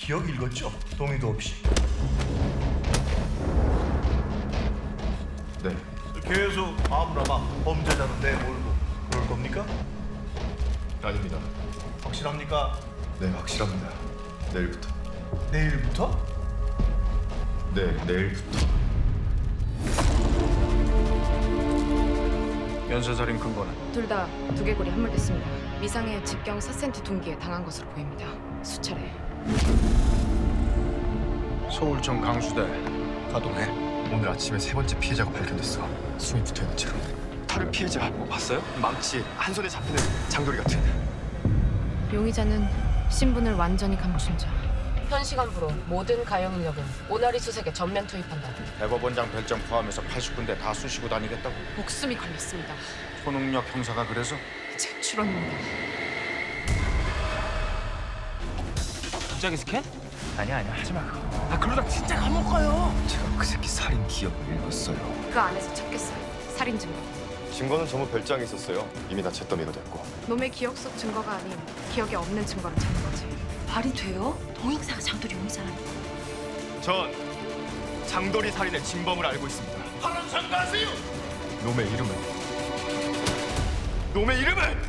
기억 읽었죠? 동의도 없이. 네. 계속 아무나마 범죄자는 내몰고 그럴 겁니까? 아닙니다. 확실합니까? 네, 확실합니다. 내일부터. 내일부터? 네, 내일부터. 연쇄살인 근거는 둘 다 두개골이 함몰됐습니다. 미상의 직경 4cm 둔기에 당한 것으로 보입니다. 수차례. 서울청 강수대 가동해. 오늘 아침에 세 번째 피해자가 발견됐어. 숨이 붙어 있는 채로. 다른 피해자 뭐 봤어요? 망치 한 손에 잡히는 장돌이 같은. 용의자는 신분을 완전히 감춘 자. 현 시간부로 모든 가용 인력은 오나리 수색에 전면 투입한다. 대법원장 별장 포함해서 80군데 다 쑤시고 다니겠다고. 목숨이 걸렸습니다. 초능력 형사가 그래서 제 추론입니다. 갑자기 스캔? 아니야 아니야 하지 마 그거 아 그러다 진짜 감옥 가요 제가 그 새끼 살인 기억을 읽었어요. 그 안에서 찾겠어요. 살인 증거. 증거는 전부 별장에 있었어요. 이미 다 잿더미가 됐고. 놈의 기억 속 증거가 아닌 기억에 없는 증거를 찾는 거지. 말이 돼요? 동영사가 장돌이 용의자라니. 전 장돌이 살인의 진범을 알고 있습니다. 파란 상가세요. 놈의 이름은 놈의 이름은